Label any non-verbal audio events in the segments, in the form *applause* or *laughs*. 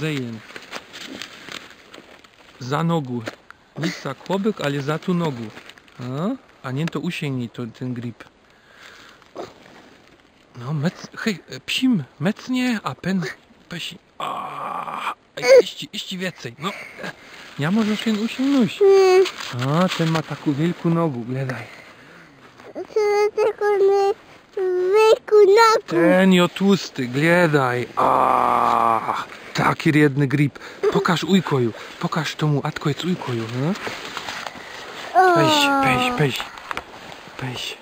Zejen. Za nogu. Nic za kłobek, ale za tu nogu. A, a nie to usięgnij to, ten grip. No, mec, hej, psim, mecnie, a pen, pesi. A, iści, iści więcej. No, ja możesz się usięgnąć. A, ten ma taką wielką nogę, gledaj. Ten jo tłusty, gledaj. A, taki jedny grip. Pokaż ujkoju, pokaż tomu atkojec ujkoju. No? Weź, weź, weź. Weź.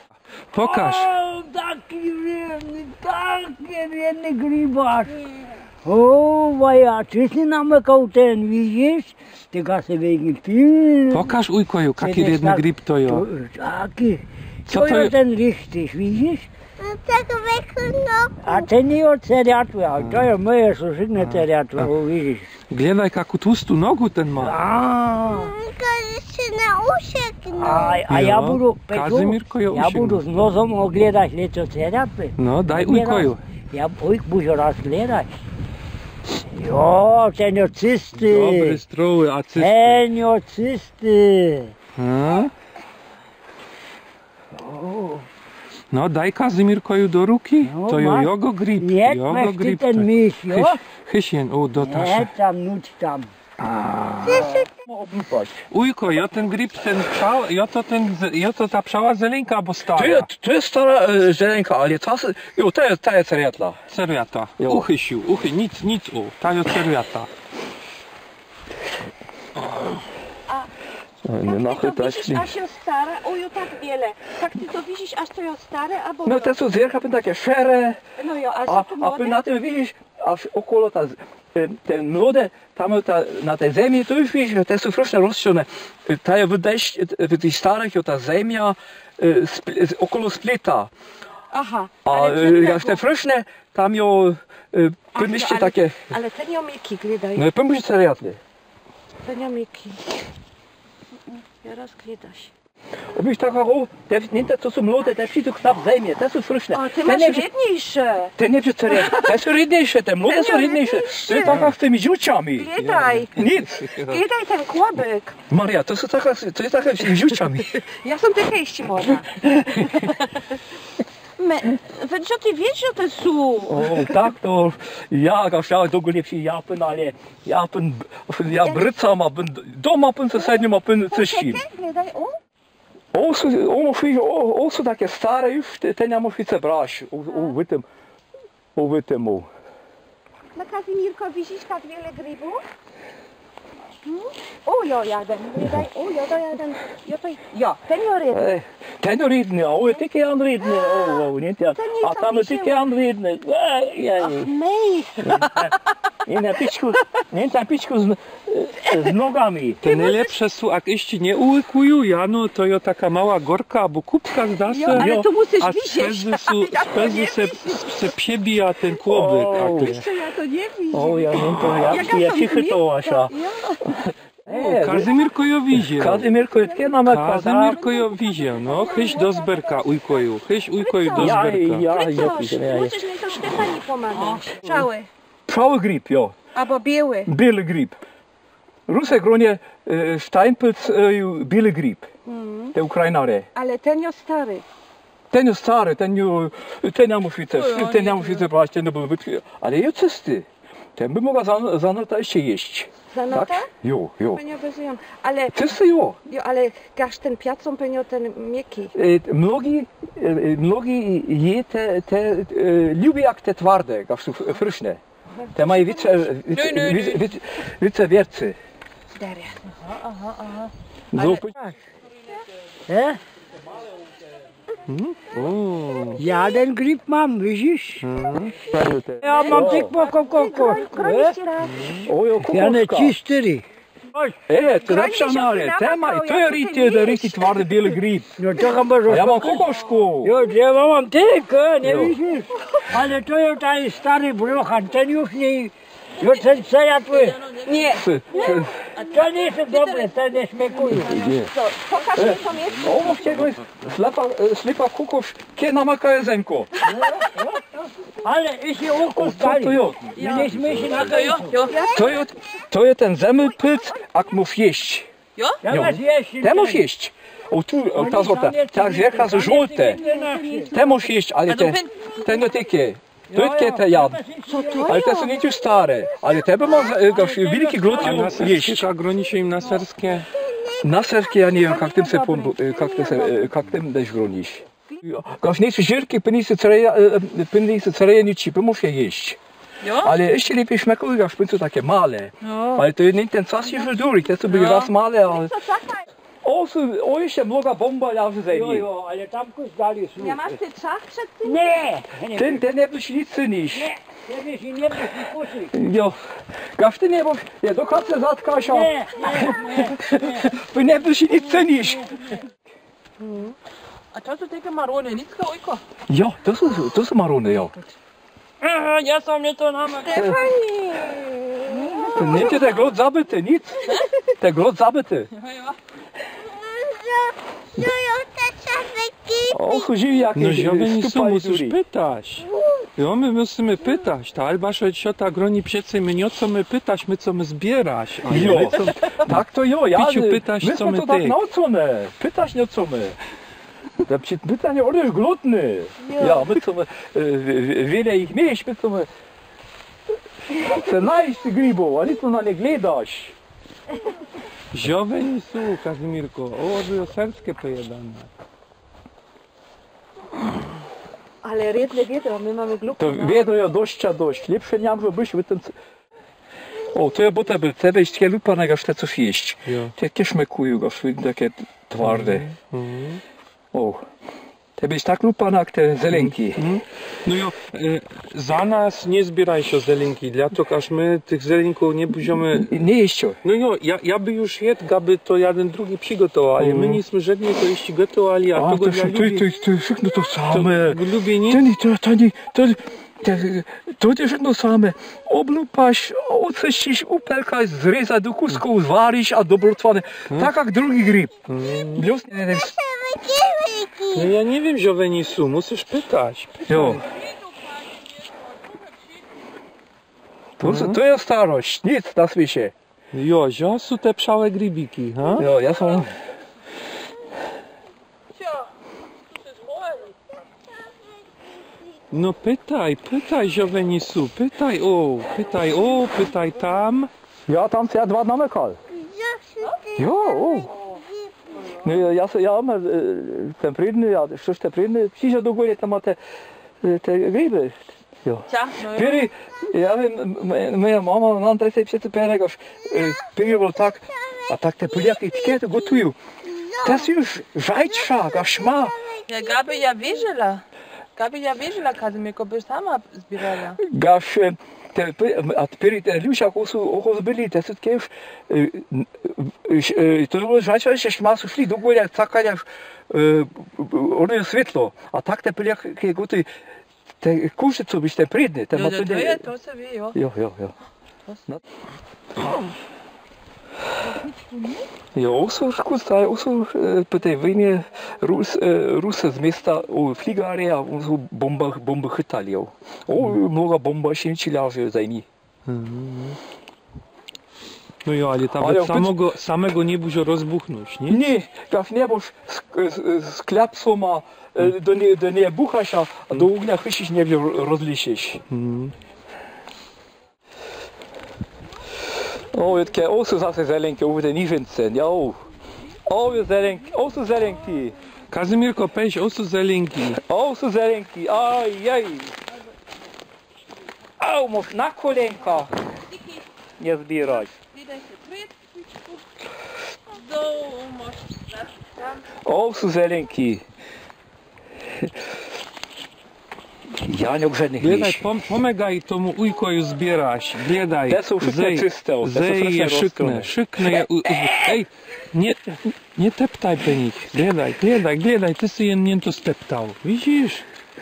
Pokaż. O, taki wielny, taki gribacz. O, moja, ty się namykał ten, widzisz? Ty gasy wegen film. Pokaż ujkoju, jaki jedny grip to jo. Taki. Co to ten widzisz? Wykunaku. A ten nie od ceriatły, a to jest moje suszygne ceriatły, o, widzisz. Gledaj, jaką tłustą nogę ten ma. A, a ja budu, Kazimierko jo ja budu z nozom oglądać leco ceriatły. No, daj ujkoju. Ja ujk muszę raz gledać. Jo, ten jest czysty. Dobry stroły, a cysty. Ten jest czysty. A? O, No, daj Kazimierkoju do ruki. No, To jo jogo grip. Nie Jogo grip. ten mysz, jo? Hyś- Hysien, o, do Nie taszy. tam, nuć tam. Ujko, jo ten grip, ten pszał, jo to ten, jo to ta pszała zelenka, bo To stara. jest, to jest stara e, ziarenka, ale ta, jo, to jest, ta jest ceriatla. Seriata. Jo. Uchysiu, uchy, nic, nic, u. Ta jo seriata. Tak ty to widzisz, aż jest stare, oju tak wiele. Tak ty to widzisz, aż to jest stare, albo No te są zierka, są takie szere, no jo, a a, tu a młode? py na tym widzisz, a w- około ta, e, te młode, tam ta, na tej ziemi, to już widzisz, te są froszne rozcione. E, Ta jest w deszcz, e, w tych starych, jo, ta ziemia, e, spl- około splita. Aha, A ale e, jak te froszne, tam jo, e, ale- takie, Ale ten jomiki, gledaj, no pomyślcie ceriatly. ten jomiki. Ja rozgledasz. Obyś taka, o, te, nie te, co są młode, te wszystko knap zajmie, te są froszne. O, ty Te masz nie- biedniejsze. Te nie przecież, te są rydniejsze, te młode są Te rydniejsze. To jest taka z tymi ziuciami. Gledaj, Nic. gledaj ten kłobek. Maria, to są taka, to jest taka z tymi ziuciami. Ja są takie iści młoda. *laughs* Me, wy co ty wiesz, że to są? O, tak to, ja ga długo nie przy japen, ale japen, ja brycam, a ben, doma ben ze sednią, a ben ze ścim. Czekaj, gledaj, o. O, są, o, musi, o, o, są takie stare już, te, te nie musi se brać, o, o, wytym, o, wytym, o. Na Kazimirko widzisz tak wiele grybów? Hmm? O, jo, jeden. Gledaj, o, jo, to jeden. Jo, to, jo, ten jo jeden. Ej, ten är ridne, o, jag tycker han ridne, o, o, inte jag. Den är Att han tycker han ridne, ej, ej. Nej, *laughs* Nie na piczku, nie na piczku z, z nogami. Te najlepsze są, jak jeśli nie ułykują, ja no to jo taka mała gorka albo kubka zda se. jo, ale tu musisz A widzieć. spezy są, spezy se, se przebija ten kłobek. O. a. Jeszcze ja to nie widzę. O, ja nie to, ja, Jaka ja są ci chytołasia. O, Kazimierko jo widział. Kazimierko, jakie nam Kazimierko jo widział, no. Chyś do zberka ujkoju, chyś ujkoju do Ja, zberka. ja, ja, ja, ja. musisz mi to Stefani pomagać. Czały, Prawy grip, jo, albo biały. biały grip. Rusek gronie e, Steinpilz, e, biały grip. Te Ukrainare. Ale ten jo stary. Ten jest stary, ten nie, ten nie musi też, ten nie musi też brać, ten był wytki, ale jest czysty. Ten by mogła za, za nota jeszcze jeść. Zanota? Tak? Jo, jo. Penio bezują. Ale, Czysty jo. jo, ale gasz ten piacą penio ten miękki. E, Mnogi, e, mnogi je te, te e, lubią jak te twarde, jak są fryszne. Te mają więcej, więcej, więcej, więcej wiercy. Daria. Zupy. E? O, Ja ten grip mam, widzisz? Ja mam tylko kokos. Kroiście raz. Ojo, Ja nie kukuszka. cztery. E, to lepsza nare. Te ma, to jest rity, to rity twardy biały grip. No to chyba, A że... ja mam kokoszku. Jo, ja mam tylko, nie Jo. widzisz? Ale to jest ten stary brochan, ten już nie... Jo, ten cejatły. Nie, Ty, ty, To nie jest dobre, ten nie smakuje. to pokaż mi to miękkie. O, chciałbym slipa, slipa kukusz, kie namaka jezenko. Ale jeśli co stali, to jo? mieliśmy się na To jo, końcu. jo. To jest, to jest ten zemypyt, jak mów jeść. Jo? Teraz jeść. Te mów jeść. O tu, o ta złota, tak zwercha są żółte. Te możesz jeść, ale A to te, pen- Takie te jad. Ale te są nie tu stare. Ale te by e, wielki glut A jeść. serskie groni się im na serskie. Na serki ja nie wiem, jak tym se, e, jak tym e, jak tym też gronić. Gaš nisu žirki, pa nisu careja, e, pa nisu carejeniči, pa muszę jeść. Jo? Ale jeszcze lepiej smakują, gaš są takie male. Jo. Ale to jest nie ten czas dury, te są były raz male, ale... O, są, o jeszcze mnoga bomba leży za Jo, nim. jo, ale tam zdali są. Ja masz ty czach przed tym? Nie, nie, Ten, ten nie byś nic cynisz. nie, nie, nie, nie, posłuchaj. Jo, gaš ty nie byś, ja do końca zatkasz, a Nie, ty nie byś nic cynisz. A to są takie marone, nic ka ojko. Jo, to są, to są marony, jo. Aha, ja sam nie to nam. To nie cię ten glot zabyty, nic. Ten glot zabyty. Jo, jo. No. O, No ziomy nie są, musisz pytać. Jo, my musimy pytać. Ta alba ciota groni piecy, my nie o co my pytać, my co my zbierać. A Jo. my co, Tak to jo, ja Piciu, my co my to tak ty? nauczone. Pytasz nie co my. Da pytanie odesz glutny. Ja, my co my, e, w- wiele ich mieliśmy, co my chcę znaleźć tych gribów, a nic tu na nie gledasz. Ziowe nie są, Kazimirko. O, były serskie pojedane. Ale riedne wiedzą, my mamy glupę. To wiedo ja dość a dość. Lepsze nie może być, ten... O, to ja bo tebe, tebe jest takie lupa, gaż te coś jeść. Jo. Te też mekują, gaż są takie twarde. Mhm. O, tebe jest tak lupa, jak te zelenki. No jo, e, za nas nie zbieraj się zelinki, dlatego aż my tych zelinków nie będziemy... Nie to. No jo, ja, ja by już jedł, gaby to jeden drugi przygotował, ale my nieśmy żadnie to jeśli gotowali, a, A, tego to, ja to, to, lubię. to, to to To same. lubię nie... To to, to to, to, to jest wszystko same. Oblupasz, oceścisz, upelkasz, zrezać do kusków, zwarisz, a dobrotwane. Tak jak drugi nie wiem, No ja nie wiem, ziowe nie są, musisz pytać. jo. To, to jest starość, nic na świecie. Jo, zio są te pszałe grybiki, ha? Jo, ja sam... No pytaj, pytaj, ziowe nie są, pytaj, o, pytaj, o, pytaj tam. Ja tam ja dwa namykal. Jo, o. No ja, ja, ja mam ten prydny, ja też te prydny, przyjdzie ogólnie tam ma te, te gryby. Jo. Ja, no Prvi, ja vem, moja mama, nam treba je vse to penega, prvi bo tak, a tak te Poljaki tke to gotuju. Ta si už žajča, ga šma. Ja, ga bi ja videla. Ga bi ja videla, kad mi ko bi sama zbirala. Ga še... Še... oko zbili, te su takie już, e, e, e, to było żajcza, że szma su szli do góry, taka jak, ono jest świetlo, a tak te Poliaki gotują, te kusze, co byś te prydny, te Jo, ma to je, to se wie, jo. Jo, jo, jo. No. Jo, också skutsa, också på tej wojnie Rus, e, Rusy z miasta o flygare, a so bomba, bomby chytali. O, mnoga bomba się cilarzy za nimi. No jo, ale tam Ale samego, samego nie buzio rozbuchnąć, nie? Nie, gaf nie boś sklep soma, e, do nie, do nie buchasz, a do ognia chysisz nie wie rozliczysz. Mhm. O, het kan ook zo zaten zelenki over de Nivensen, ja. O, o, zelenki, o, zo zelenki. Kazimirko, peś, o są zelinki. O, zo zelenki, aj, aj. Au, na kolenka. Nie zbierać. O, zo zelenki. Nie grzednych Gledaj, liś. pom pomagaj tomu ujkoju zbierać, gledaj. Te są wszystkie Zej- czyste, te są Zej je. u- u- Ej, nie, nie teptaj penich. Gledaj, gledaj, gledaj, ty si jen nie to steptał. Widzisz?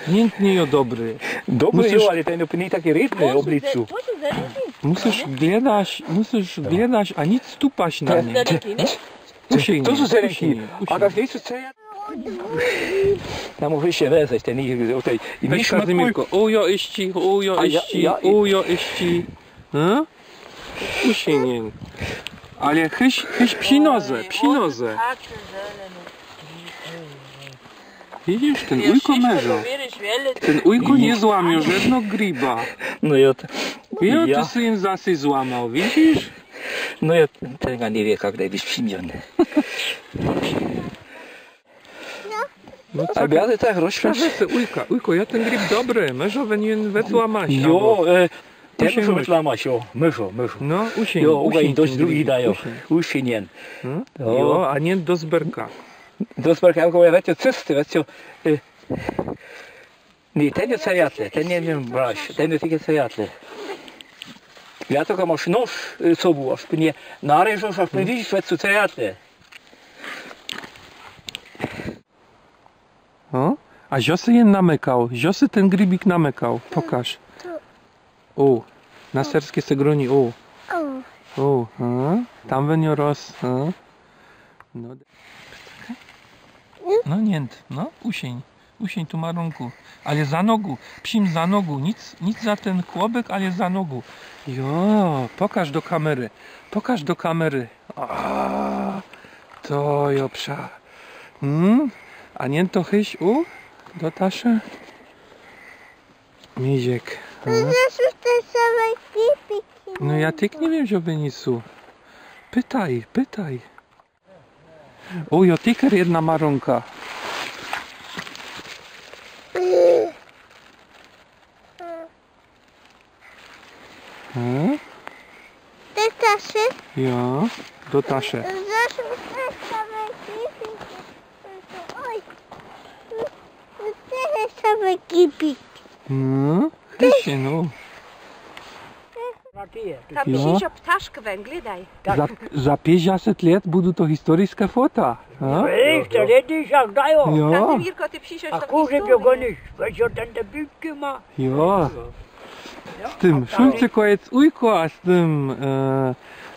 Nikt nie jo dobry. Dobry, Musisz- jo, ale ten nie taki są zelenki. Musisz gledać, musisz gledać, a nic stupać na nie. To są pusiej A gaż nie co ja... Tam muss ich wezeć, ten i tutaj. I Weź mieliśmy Kazimierko, ujo iści, ujo A ja- iści, ja- ujo iści. Hm? Usienien. Ale chyś, chyś psi nozę, psi nozę. Widzisz, ten ujko merzo. Ten ujko nie złamiał żadnego griba. No ja, Ja, ja, ty syn zasy złamał, widzisz? no ja tego nie wie, jak być przymiony. *laughs* No A biady tak rośnie. Każdy ujka, ujko, ja ten grib dobry, merzowe nie wetłamać. Jo, e, ten być. myśleć, jo, myszo, myszo. No, usień, Jo, uga i ten drugi grib, dają. usień. Usienien. Hm? Jo. A nie do zberka. Do sparkałko, ja wiecie, cysty, wiecie, e, nie, ten jest cejatle, ten nie wiem brać, ten jest tylko cejatle. Ja tylko masz nóż e, sobą, aż nie nareżesz, aż nie widzisz, wiecie, cejatle. O? A ziosy je namykał, ziosy ten gribik namykał. Pokaż. O, na serskie segroni, o. O, O, a? tam wenio roz. A? No, no nie, no usień, usień tu marunku. Ale za nogu, psim za nogu, nic, nic za ten kłobek, ale za nogu. Jo, pokaż do kamery, pokaż do kamery. A, to jo psa. Hmm? A nie to chyś u? Do tasze? Miziek. a? No ja tyk nie wiem, żeby nisu. Pytaj, pytaj. O, ja tyker jedna marunka. Te tasy Ja, do tasze. zeszły te same kipiki. Oj, te same kipiki. Hmm? Tysie, no. Ta Jo. psisio ptaszk węgli daj. Za, za 50 lat będą to historyczne fota. Ej, te lety jak dają. Jo, Kazymirko, ty psisio A to kurze biogonisz, weź o ten te piłki ma. jo. Z tym szulce koniec ujko, a z tym... E,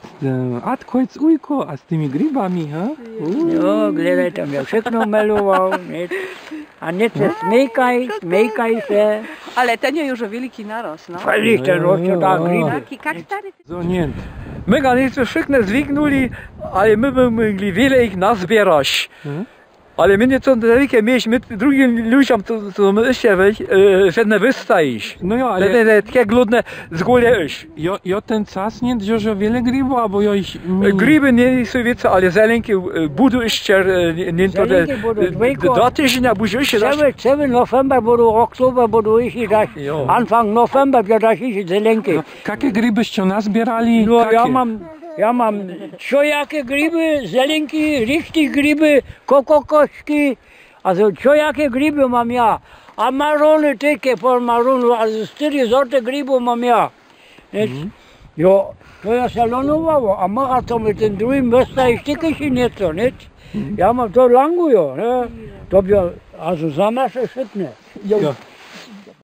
z tym ad koniec ujko, a z tymi gribami, ha? U. Jo, gledaj tam ja melował, nie? A nie se smejkaj, smejkaj se. Ale ten już o wielki narost, no. Fajlich ten rośnie tak griby. Taki jak stary. My ga nie wszystkie zwignuli, ale my by mogli wiele ich nazbierać. Mhm. Ale my nie to wielkie mieliśmy drugim ludziom, to, to my jeszcze weź, e, żadne wystajesz. No jo, Ale ale... te takie gludne z góry iść. Jo, jo ten czas nie że wiele gribu, bo jo ich... mi- Griby nie są wiece, ale zelenki e, budu jeszcze, e, nie- nie to te, Zelenki budu dwojko. dwa tygodnie budu jeszcze raz. 7, 7 November bodu, Oktober ich das. Jo. Anfang November ja das ich zelenki. No, jakie gribyście nazbierali? No ja mam, ja mam czojakie griby, zelenki, richtig griby, kokokoszki, also czojakie griby mam ja. A marony takie po maronu, also cztery sorty gribów mam ja. Nicht? Jo, to ja salonowało, a macha to mit tym drugim westa i stykę się nieco, nicht? Ja mam to langujo, ne? To ja, also zamasze świetne. Jo.